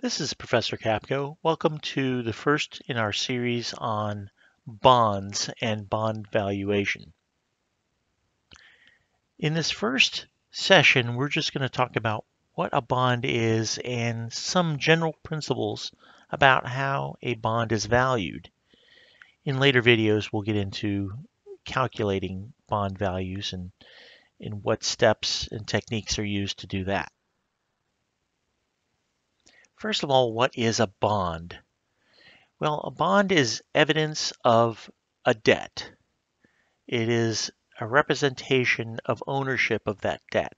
This is Professor Capko. Welcome to the first in our series on bonds and bond valuation. In this first session, we're just going to talk about what a bond is and some general principles about how a bond is valued. In later videos, we'll get into calculating bond values and, and what steps and techniques are used to do that. First of all, what is a bond? Well, a bond is evidence of a debt. It is a representation of ownership of that debt.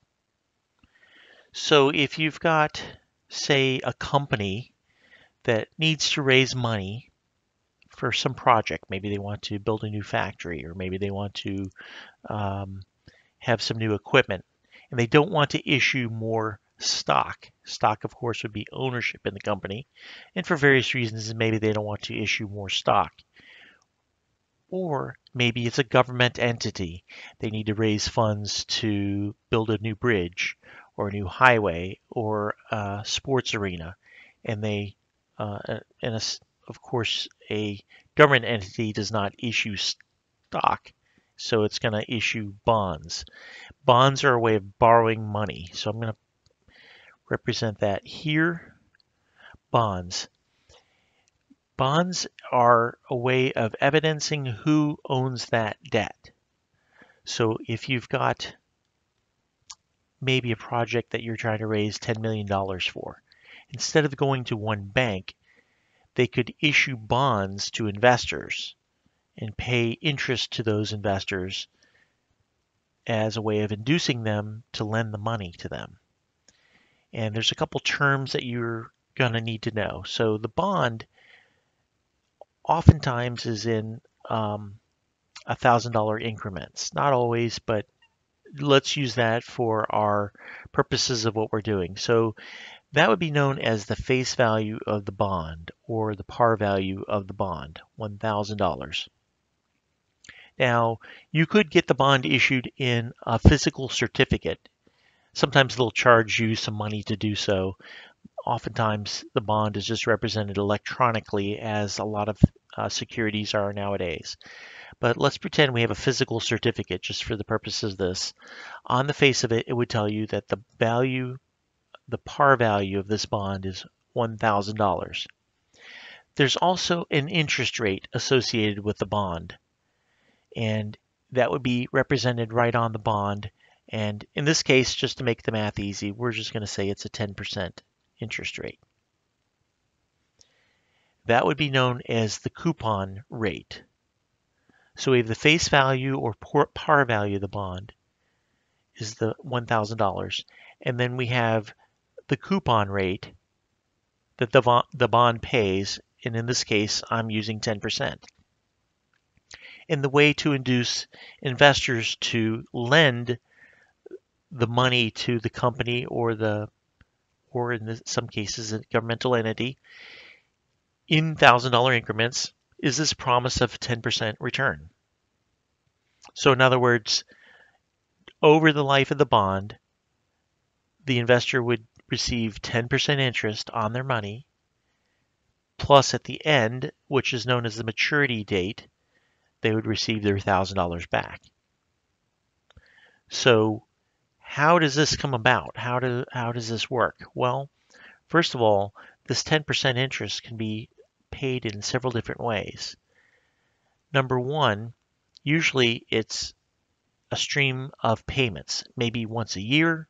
So if you've got, say, a company that needs to raise money for some project, maybe they want to build a new factory or maybe they want to um, have some new equipment, and they don't want to issue more stock. Stock, of course, would be ownership in the company. And for various reasons, maybe they don't want to issue more stock. Or maybe it's a government entity. They need to raise funds to build a new bridge or a new highway or a sports arena. And they, uh, and a, of course, a government entity does not issue stock. So it's going to issue bonds. Bonds are a way of borrowing money. So I'm going to represent that here. Bonds. Bonds are a way of evidencing who owns that debt. So if you've got maybe a project that you're trying to raise $10 million for, instead of going to one bank, they could issue bonds to investors and pay interest to those investors as a way of inducing them to lend the money to them. And there's a couple terms that you're going to need to know. So the bond oftentimes is in um, $1,000 increments. Not always, but let's use that for our purposes of what we're doing. So that would be known as the face value of the bond or the par value of the bond, $1,000. Now, you could get the bond issued in a physical certificate Sometimes they'll charge you some money to do so. Oftentimes, the bond is just represented electronically, as a lot of uh, securities are nowadays. But let's pretend we have a physical certificate just for the purposes of this. On the face of it, it would tell you that the value, the par value of this bond is $1,000. There's also an interest rate associated with the bond, and that would be represented right on the bond and in this case, just to make the math easy, we're just going to say it's a 10% interest rate. That would be known as the coupon rate. So we have the face value or par value of the bond is the $1,000. And then we have the coupon rate that the, the bond pays. And in this case, I'm using 10%. And the way to induce investors to lend the money to the company or the or in the, some cases a governmental entity in thousand dollar increments is this promise of 10% return. So in other words, over the life of the bond, the investor would receive 10% interest on their money, plus at the end, which is known as the maturity date, they would receive their $1,000 back. So how does this come about? How, do, how does this work? Well, first of all, this 10% interest can be paid in several different ways. Number one, usually it's a stream of payments, maybe once a year,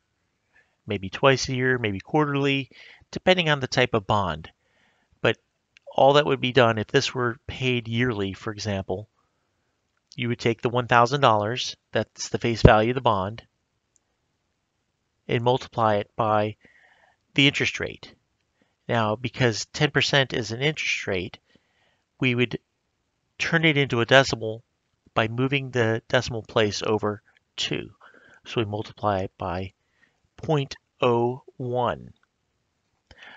maybe twice a year, maybe quarterly, depending on the type of bond. But all that would be done if this were paid yearly, for example, you would take the $1,000, that's the face value of the bond, and multiply it by the interest rate. Now, because 10% is an interest rate, we would turn it into a decimal by moving the decimal place over 2. So we multiply it by 0.01.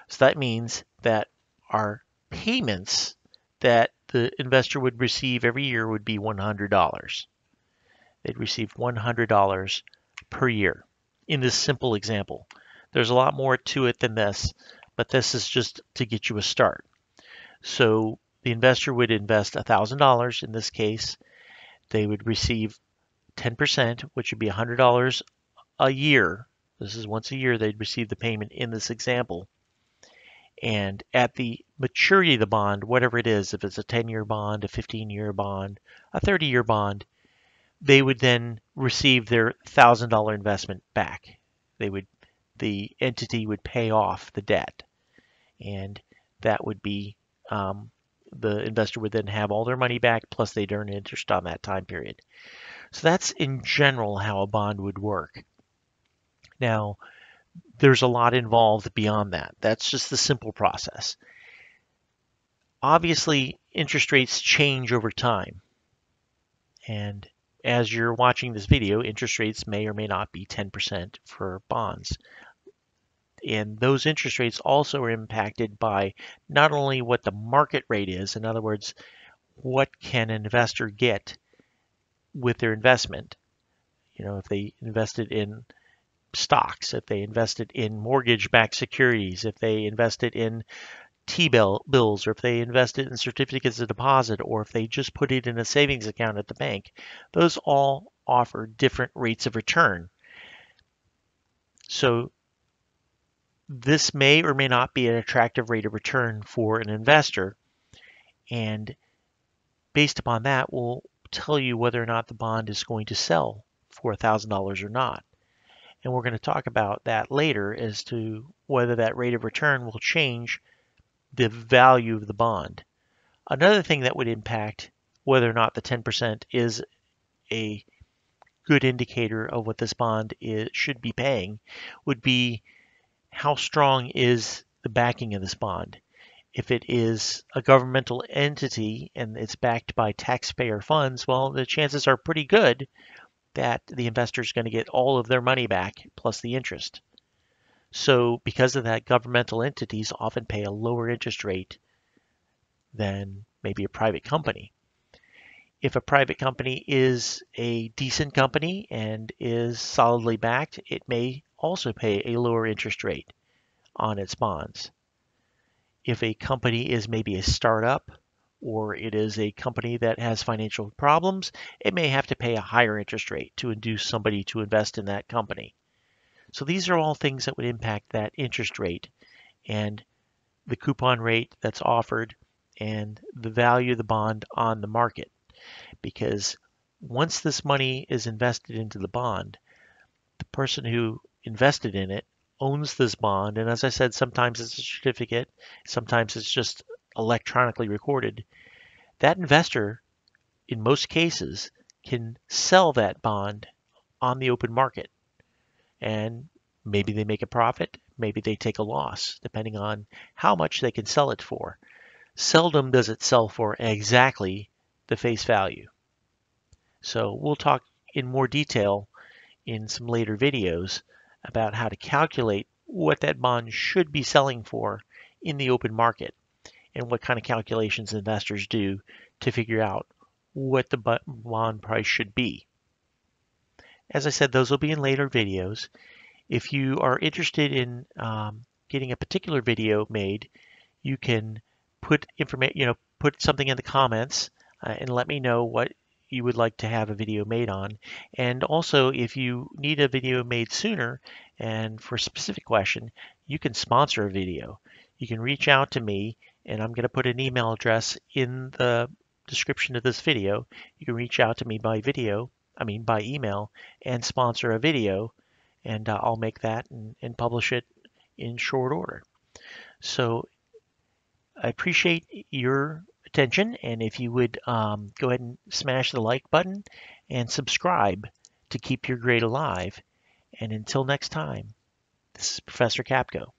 So that means that our payments that the investor would receive every year would be $100. They'd receive $100 per year in this simple example. There's a lot more to it than this, but this is just to get you a start. So the investor would invest $1,000 in this case. They would receive 10%, which would be $100 a year. This is once a year they'd receive the payment in this example. And at the maturity of the bond, whatever it is, if it's a 10 year bond, a 15 year bond, a 30 year bond, they would then receive their $1,000 investment back. They would, the entity would pay off the debt. And that would be um, the investor would then have all their money back plus they'd earn interest on that time period. So that's in general how a bond would work. Now, there's a lot involved beyond that. That's just the simple process. Obviously, interest rates change over time. And as you're watching this video, interest rates may or may not be 10% for bonds and those interest rates also are impacted by not only what the market rate is, in other words, what can an investor get with their investment. You know, if they invested in stocks, if they invested in mortgage-backed securities, if they invested in T-bills, or if they invested in certificates of deposit, or if they just put it in a savings account at the bank, those all offer different rates of return. So this may or may not be an attractive rate of return for an investor. And based upon that, we'll tell you whether or not the bond is going to sell for $1,000 or not. And we're going to talk about that later as to whether that rate of return will change the value of the bond. Another thing that would impact whether or not the 10% is a good indicator of what this bond is, should be paying would be how strong is the backing of this bond? If it is a governmental entity and it's backed by taxpayer funds, well, the chances are pretty good that the investor is going to get all of their money back plus the interest. So, because of that, governmental entities often pay a lower interest rate than maybe a private company. If a private company is a decent company and is solidly backed, it may also pay a lower interest rate on its bonds. If a company is maybe a startup or it is a company that has financial problems, it may have to pay a higher interest rate to induce somebody to invest in that company. So these are all things that would impact that interest rate and the coupon rate that's offered and the value of the bond on the market. Because once this money is invested into the bond, the person who invested in it owns this bond. And as I said, sometimes it's a certificate, sometimes it's just electronically recorded. That investor, in most cases, can sell that bond on the open market. And maybe they make a profit, maybe they take a loss, depending on how much they can sell it for. Seldom does it sell for exactly the face value. So we'll talk in more detail in some later videos about how to calculate what that bond should be selling for in the open market and what kind of calculations investors do to figure out what the bond price should be. As I said, those will be in later videos. If you are interested in um, getting a particular video made, you can put information, you know, put something in the comments uh, and let me know what you would like to have a video made on. And also, if you need a video made sooner and for a specific question, you can sponsor a video. You can reach out to me, and I'm going to put an email address in the description of this video. You can reach out to me by video, I mean by email, and sponsor a video, and uh, I'll make that and, and publish it in short order. So I appreciate your attention. And if you would um, go ahead and smash the like button and subscribe to keep your grade alive. And until next time, this is Professor Capko.